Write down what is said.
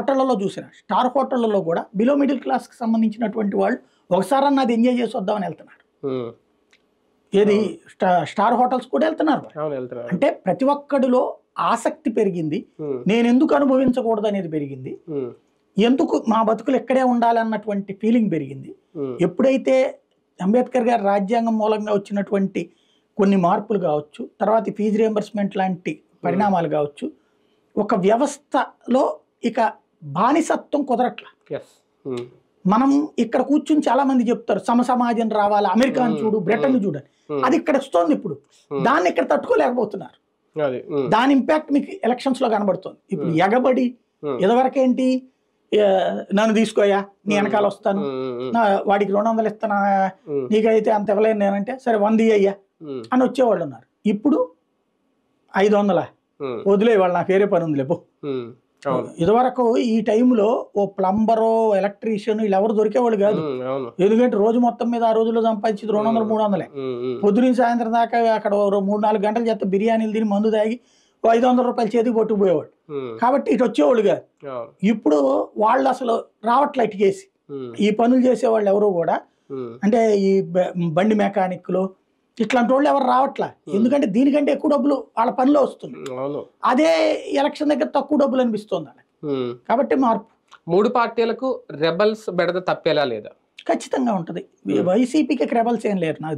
హోటళ్ళలో చూసిన స్టార్ హోటళ్ళలో కూడా below middle క్లాస్కి సంబంధించినటువంటి వాళ్ళు ఒకసారన్నా అది ఎంజాయ్ చేసి వద్దామని వెళ్తున్నారు. ఏది స్టా- స్టార్ హోటల్స్ కూడా వెళ్తున్నారు అంటే ప్రతి ఒక్కడిలో ఆసక్తి పెరిగింది. నేను ఎందుకు అనుభవించకూడదు అనేది పెరిగింది. ఎందుకు మా బతుకులు ఎక్కడే ఉండాలి అన్నటువంటి ఫీలింగ్ పెరిగింది. ఎప్పుడైతే అంబేద్కర్ గారి రాజ్యాంగం మూలంగా వచ్చినటువంటి కొన్ని మార్పులు కావచ్చు తర్వాత ఫీజు రియంబర్స్మెంట్ లాంటి పరిణామాలు కావచ్చు ఒక వ్యవస్థలో ఇక బానిసత్వం కుదరట్ల. ఉమ్. మనం ఇక్కడ కూర్చుని చాలా మంది చెప్తారు సమసమాజం రావాలి అమెరికాను చూడు బ్రిటన్ చూడు అని. ఉమ్. అది ఇక్కడ వస్తోంది ఇప్పుడు. Hmm. దాన్ని ఇక్కడ తట్టుకోలేకపోతున్నారు. దాని ఇంపాక్ట్ మీకు ఎలక్షన్స్లో కనబడుతుంది. ఇప్పుడు ఎగబడి Hmm. ఇదివరకేంటి నన్ను తీసుకోయా? నీ వెనకాల వస్తాను. వాడికి రెండు వందలు ఇస్తానా. నీకైతే అంత ఇవ్వలేను నేనంటే సరే వంద అయ్యా. అని వచ్చేవాళ్ళు ఉన్నారు. ఇప్పుడు ఐదు వందల. వదిలే వాళ్ళు నాకు వేరే పని ఉందిలే పో. ఇదివరకు ఈ టైంలో ఓ ప్లంబరో ఎలక్ట్రీషియన్ వీళ్ళు ఎవరు దొరికేవాళ్ళు కాదు. ఎందుకంటే రోజు మొత్తం మీద ఆ రోజుల్లో సంపాదించి రెండు వందలు మూడు వందలే. పొద్దున సాయంత్రం దాకా అక్కడ మూడు నాలుగు గంటలు చేస్తే బిర్యానీలు తిని మందు తాగి ఐదు వందల రూపాయలు చేతికి పట్టుకుపోయేవాడు ఉమ్. కాబట్టి ఇటు వచ్చేవాళ్ళు కాదు. ఇప్పుడు వాళ్ళు అసలు రావట్లే ఇటు చేసి ఉమ్. ఈ పనులు చేసేవాళ్ళు ఎవరు కూడా. అంటే ఈ బండి మెకానిక్లు ఇట్లాంటి వాళ్ళు ఎవరు రావట్లా? ఎందుకంటే దీనికంటే ఎక్కువ డబ్బులు వాళ్ళ పనిలో వస్తుంది. అదే ఎలక్షన్ దగ్గర తక్కువ డబ్బులు అనిపిస్తుంది. కాబట్టి మార్పు. మూడు పార్టీలకు రెబల్స్ బెడద తప్పేలా లేదా? ఖచ్చితంగా ఉంటుంది. వైసీపీకి రెబల్స్ ఏం లేరు నాకు